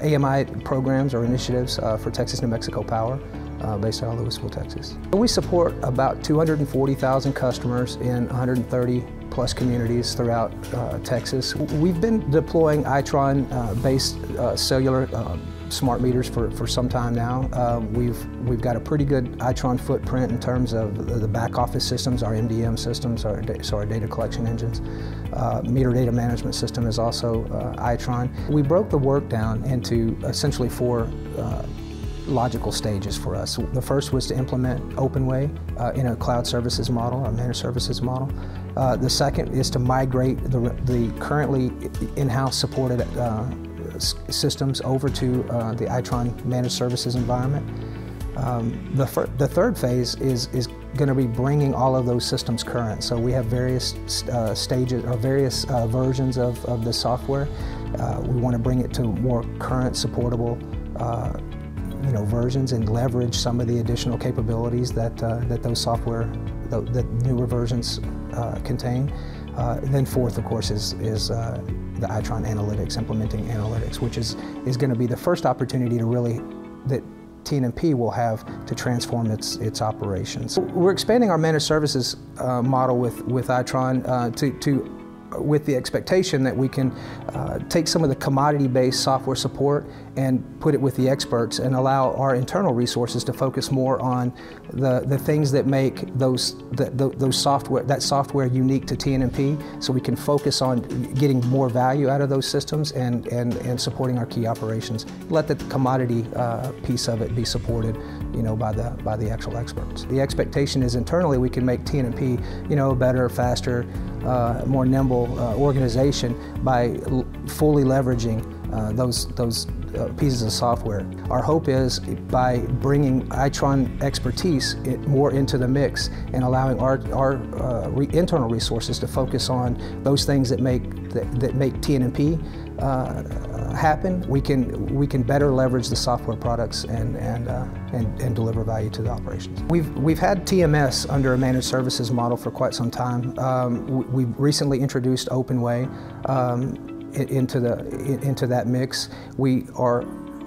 AMI programs or initiatives uh, for Texas New Mexico Power. Uh, based out of Lewisville, Texas. We support about 240,000 customers in 130 plus communities throughout uh, Texas. We've been deploying Itron-based uh, uh, cellular uh, smart meters for, for some time now. Uh, we've, we've got a pretty good Itron footprint in terms of the back office systems, our MDM systems, our, so our data collection engines. Uh, meter data management system is also uh, Itron. We broke the work down into essentially four uh, logical stages for us. The first was to implement OpenWay uh, in a cloud services model, a managed services model. Uh, the second is to migrate the, the currently in-house supported uh, systems over to uh, the Itron managed services environment. Um, the, the third phase is, is going to be bringing all of those systems current. So we have various uh, stages or various uh, versions of, of the software. Uh, we want to bring it to more current supportable uh, you know, versions and leverage some of the additional capabilities that, uh, that those software, that newer versions contain. then fourth, of course, is, is the Itron Analytics, implementing analytics, which is, is going to be the first opportunity to really, that TNMP will have to transform its, its operations. We're expanding our managed services uh, model with, with Itron uh, to, to with the expectation that we can uh, take some of the commodity-based software support and put it with the experts and allow our internal resources to focus more on the, the things that make those, the, the, those software, that software unique to TNMP so we can focus on getting more value out of those systems and, and, and supporting our key operations. Let the commodity uh, piece of it be supported you know, by the, by the actual experts. The expectation is internally we can make TNMP you know, better, faster, uh, more nimble uh, organization by fully leveraging uh, those, those uh, pieces of software. Our hope is by bringing Itron expertise more into the mix and allowing our, our uh, re internal resources to focus on those things that make, that, that make TNMP uh, happen, we can we can better leverage the software products and and, uh, and and deliver value to the operations. We've we've had TMS under a managed services model for quite some time. Um, we recently introduced OpenWay um, into the into that mix. We are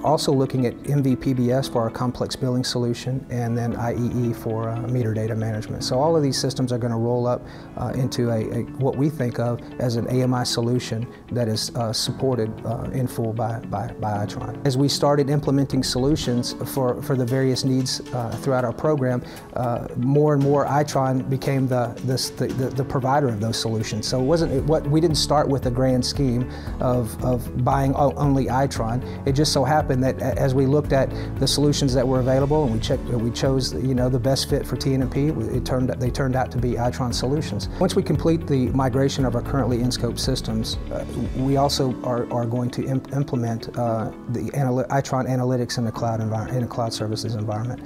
also looking at MVPBS for our complex billing solution and then IEE for uh, meter data management. So all of these systems are going to roll up uh, into a, a, what we think of as an AMI solution that is uh, supported uh, in full by, by, by Itron. As we started implementing solutions for, for the various needs uh, throughout our program, uh, more and more Itron became the, this, the, the, the, provider of those solutions. So it wasn't it, what we didn't start with a grand scheme of, of buying only Itron. It just so happened happened that as we looked at the solutions that were available and we checked, we chose you know the best fit for TNMP, it turned they turned out to be Itron solutions. Once we complete the migration of our currently in-scope systems, uh, we also are, are going to imp implement uh, the Itron analytics in the cloud in a cloud services environment.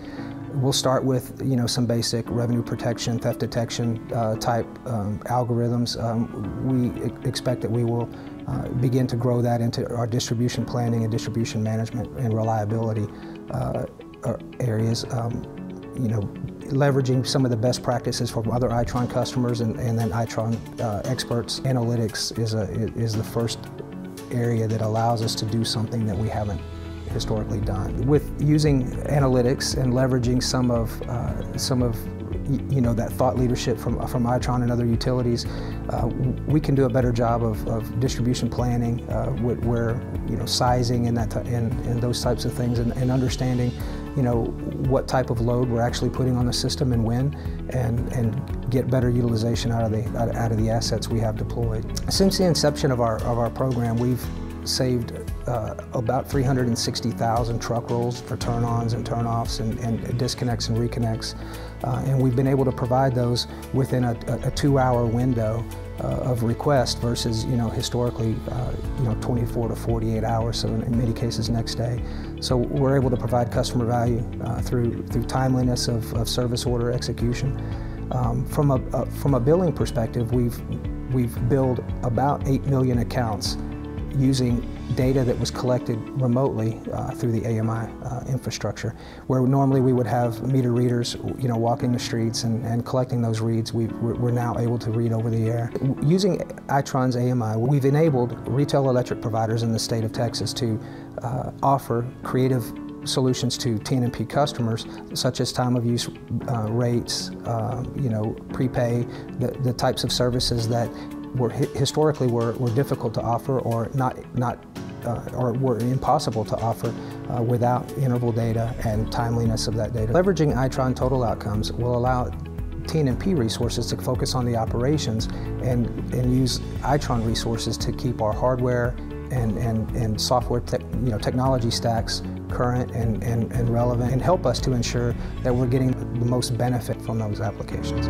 We'll start with you know some basic revenue protection, theft detection uh, type um, algorithms. Um, we expect that we will uh, begin to grow that into our distribution planning and distribution management and reliability uh, areas. Um, you know, leveraging some of the best practices from other Itron customers and, and then Itron uh, experts. Analytics is, a, is the first area that allows us to do something that we haven't historically done. With using analytics and leveraging some of, uh, some of you know, that thought leadership from, from Itron and other utilities, uh, we can do a better job of, of distribution planning, uh, where, you know, sizing and, that and, and those types of things and, and understanding, you know, what type of load we're actually putting on the system and when, and, and get better utilization out of the, out of the assets we have deployed. Since the inception of our, of our program, we've saved uh, about 360,000 truck rolls for turn-ons and turn-offs and, and, disconnects and reconnects. Uh, and we've been able to provide those within a, a two-hour window uh, of request versus, you know, historically, uh, you know, 24 to 48 hours, so in, many cases next day. So we're able to provide customer value uh, through, through timeliness of, of service order execution. Um, from, a, from a billing perspective, we've, we've billed about 8 million accounts using data that was collected remotely uh, through the AMI uh, infrastructure, where normally we would have meter readers, you know, walking the streets and, and collecting those reads. We, we're now able to read over the air. Using Itron's AMI, we've enabled retail electric providers in the state of Texas to uh, offer creative solutions to TNMP customers, such as time of use uh, rates, uh, you know, prepay, the, the types of services that were historically were, were difficult to offer or not, not uh, or were impossible to offer uh, without interval data and timeliness of that data. Leveraging Itron Total Outcomes will allow TNMP resources to focus on the operations and, and use Itron resources to keep our hardware and, and, and software you know, technology stacks current and, and, and relevant and help us to ensure that we're getting the most benefit from those applications.